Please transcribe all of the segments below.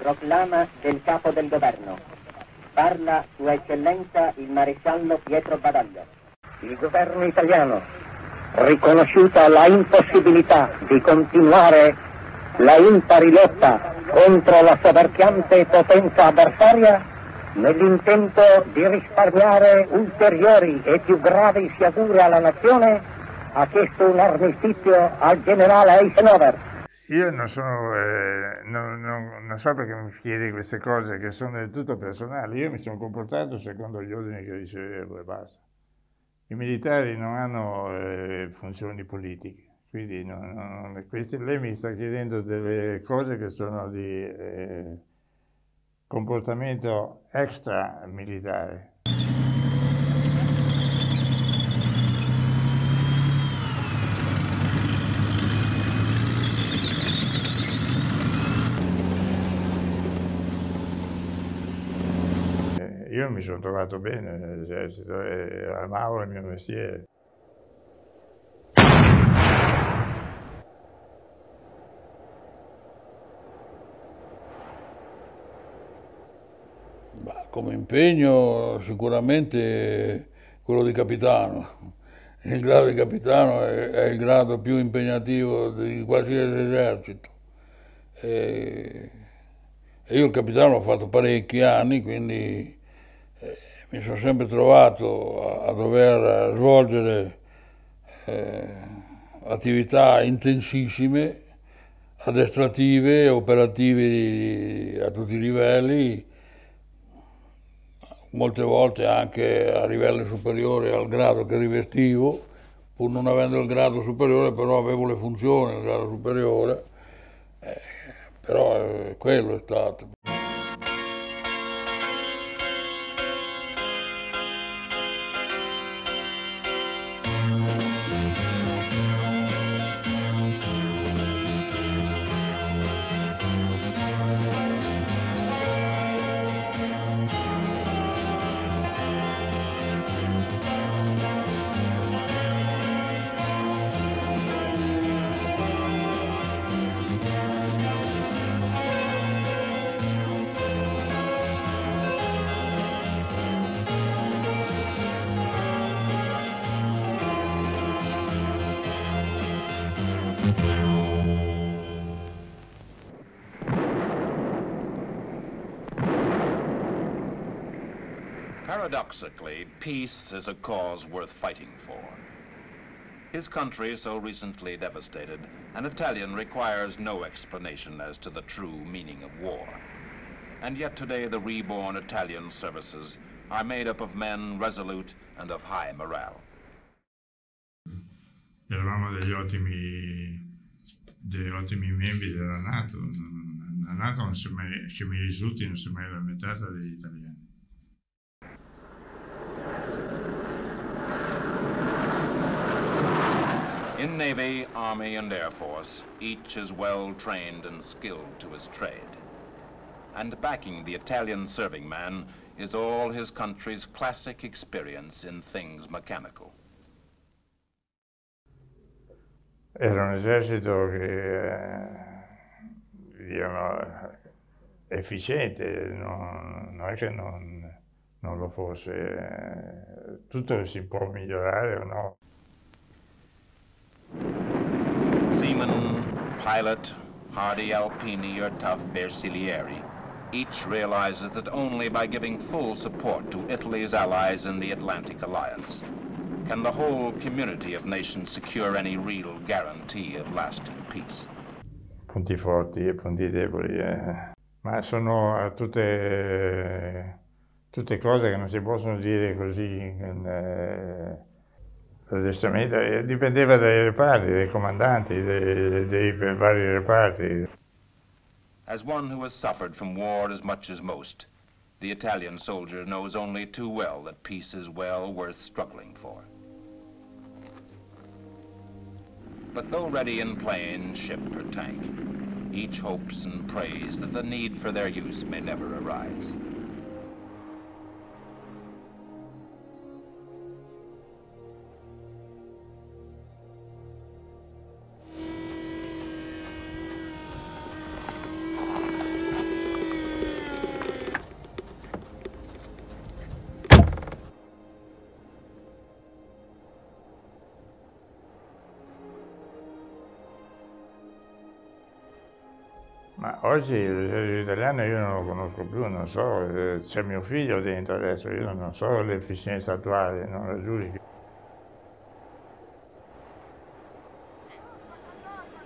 Proclama del capo del governo. Parla Sua Eccellenza il maresciallo Pietro Badoglio. Il governo italiano, riconosciuta la impossibilità di continuare la impari lotta contro la soverchiante potenza avversaria, nell'intento di risparmiare ulteriori e più gravi sciagure alla nazione, ha chiesto un armistizio al generale Eisenhower io non sono, eh, non, non, non, so perché mi chiedi queste cose che sono del tutto personali, io mi sono comportato secondo gli ordini che ricevevo e basta. I militari non hanno eh, funzioni politiche, quindi non, questi, lei mi sta chiedendo delle cose che sono di eh, comportamento extra militare. Io mi sono trovato bene nell'esercito e amavo il mio mestiere. come impegno sicuramente quello di capitano. Il grado di capitano è, è il grado più impegnativo di qualsiasi esercito. E, e io il capitano l'ho fatto parecchi anni, quindi mi sono sempre trovato a, dover svolgere eh, attività intensissime, addestrative, operative a tutti i livelli, molte volte anche a livello superiore al grado che rivestivo, pur non avendo il grado superiore però avevo le funzioni del grado superiore, eh, però eh, quello è stato. Paradoxically, peace is a cause worth fighting for. His country so recently devastated, an Italian requires no explanation as to the true meaning of war. And yet today the reborn Italian services are made up of men resolute and of high morale. Eravamo degli ottimi, degli ottimi membri della Nato. La Nato, non si mai, che mi risulti, non si è mai lamentata degli italiani. In Navy, Army, and Air Force, each is well trained and skilled to his trade. And backing the Italian serving man is all his country's classic experience in things mechanical. Era un esercito che, eh, diciamo, efficiente, non, non, è che non, non lo fosse. Tutto si può migliorare o no. Seaman, pilot, hardy Alpini or tough Bersaglieri, each realizes that only by giving full support to Italy's allies in the Atlantic Alliance can the whole community of nations secure any real guarantee of lasting peace. Punti forti e punti deboli, eh. ma sono tutte, tutte cose che non si possono dire così. Eh, eh, dipendeva dai reparti, dai comandanti, dei, dei vari reparti. As one who has suffered from war as much as most, the Italian soldier knows only too well that peace is well worth struggling for. But though ready in plane, ship, or tank, each hopes and prays that the need for their use may never arise. Ma oggi l'italiano io non lo conosco più, non so, eh, c'è mio figlio dentro adesso, io non so l'efficienza attuale, non la giudico.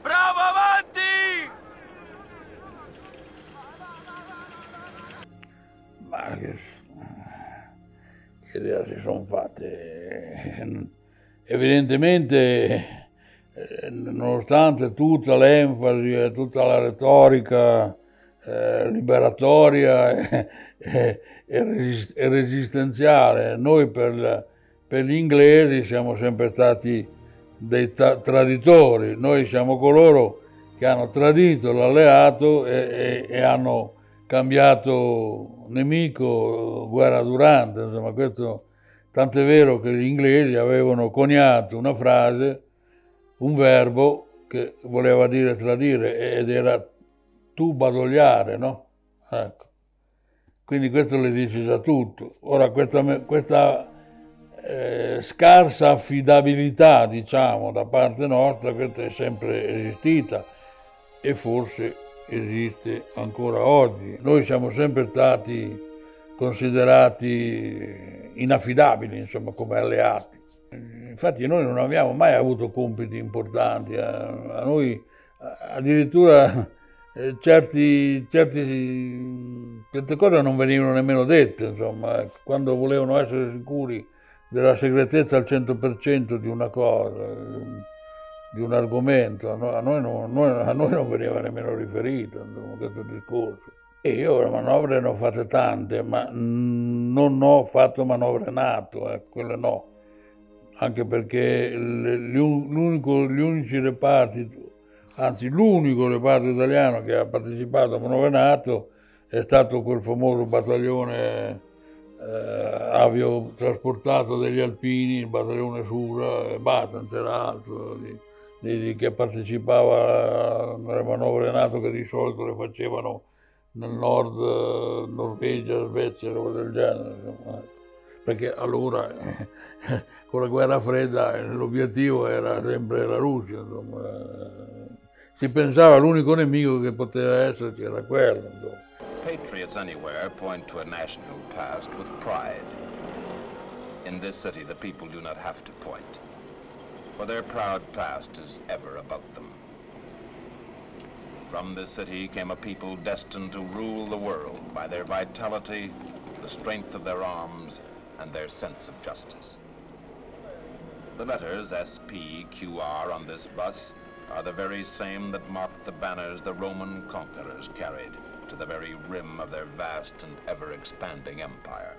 Bravo avanti! Ma che, che idea si sono fatte? Evidentemente nonostante tutta l'enfasi e tutta la retorica eh, liberatoria e, e, e, resistenziale, noi per, per, gli inglesi siamo sempre stati dei traditori, noi siamo coloro che hanno tradito l'alleato e, e hanno cambiato nemico, guerra durante, insomma questo tant'è vero che gli inglesi avevano coniato una frase un verbo che voleva dire tradire ed era tu badogliare, no? Ecco. Quindi questo le dice già tutto. Ora questa, questa eh, scarsa affidabilità, diciamo, da parte nostra, questa è sempre esistita e forse esiste ancora oggi. Noi siamo sempre stati considerati inaffidabili, insomma, come alleati. Infatti noi non abbiamo mai avuto compiti importanti, a, noi addirittura eh, certi, certi, certe cose non venivano nemmeno dette, insomma, quando volevano essere sicuri della segretezza al 100% di una cosa, di un argomento, a noi, non, a noi non veniva nemmeno riferito insomma, questo discorso. E io le manovre ne ho fatte tante, ma non ho fatto manovre NATO, eh, quelle no anche perché gli unici reparti, anzi l'unico reparto italiano che ha partecipato a Monovenato è stato quel famoso battaglione eh, aviotrasportato degli Alpini, il battaglione Sura, e Batan di, di, che partecipava alle manovre NATO che di solito le facevano nel nord, eh, Norvegia, Svezia, roba del genere. Insomma. Perché allora con la guerra fredda l'obiettivo era sempre la Russia, insomma. si pensava l'unico nemico che poteva esserci era quello. Patriots anywhere point to a national past with pride. In this city the people do not have to point, for their proud past is ever above them. From this city came a people destined to rule the world by their vitality, the strength of their arms, and their sense of justice. The letters SPQR on this bus are the very same that marked the banners the Roman conquerors carried to the very rim of their vast and ever-expanding empire.